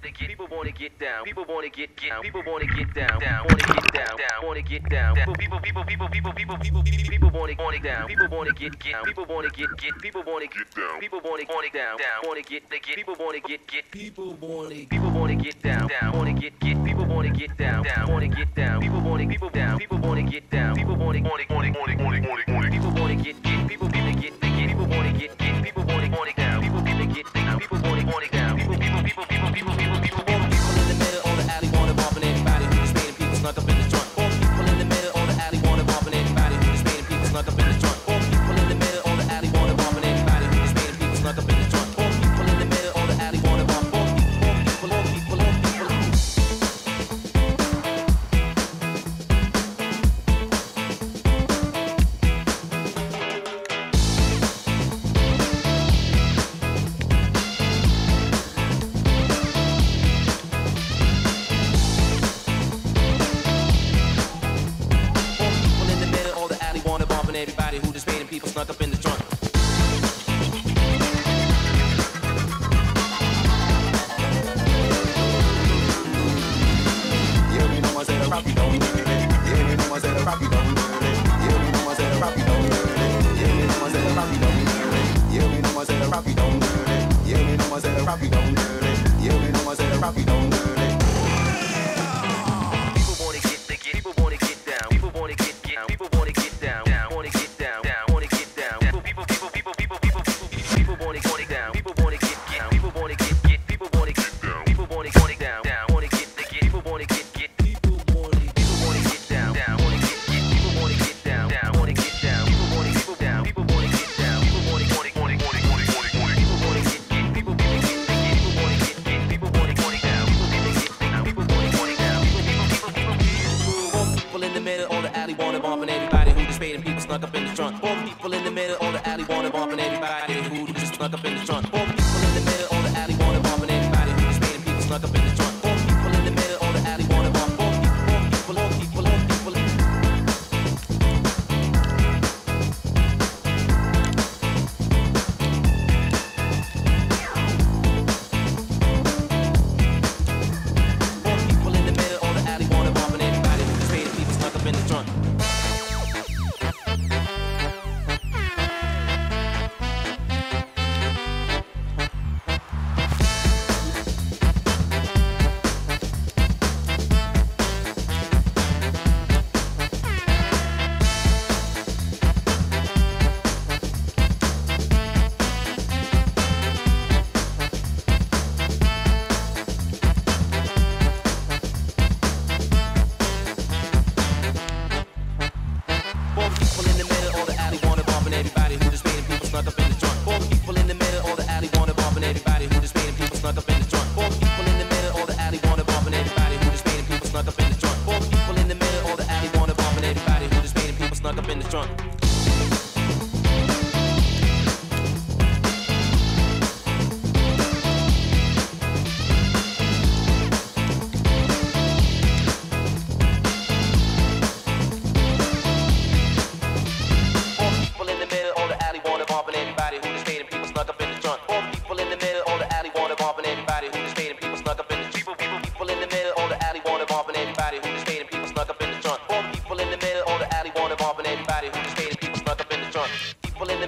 get, they get, people wanna get down, people wanna get, get, people wanna get down, down, wanna get down, down, wanna get down, down. people, people, people, people, people, people, people wanna, wanna down, people wanna get, get, people wanna get, get, people wanna get down, people wanna, wanna down, down, wanna get, they get, people wanna get, get, people wanna, people wanna get down, down, wanna get, get, people wanna get down, down, wanna get down, people wanna, people down, people wanna get down, people wanna, wanna, wanna, wanna, wanna. snuck up in the trunk. Yeah, we know don't do it. Yeah, we know I said a rock, don't do it. Yeah, we know I said a rock, don't do. Yeah, we know don't. Yeah, we know don't it. like I've been drunk. Four people in like I've been the trunk.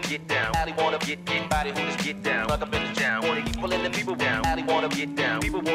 get down. Alley wanna get get body who just get down. Fuck up in the town. Wanna keep pulling the people down. Alley wanna get down. People wanna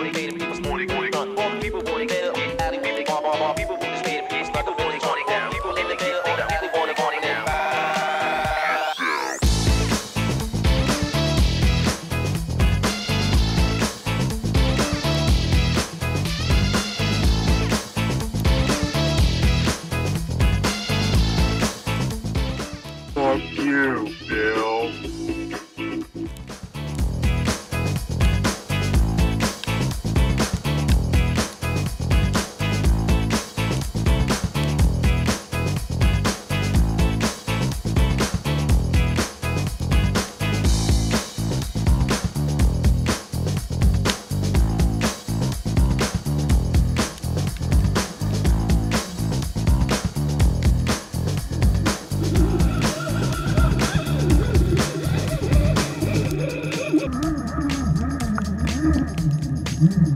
Hum.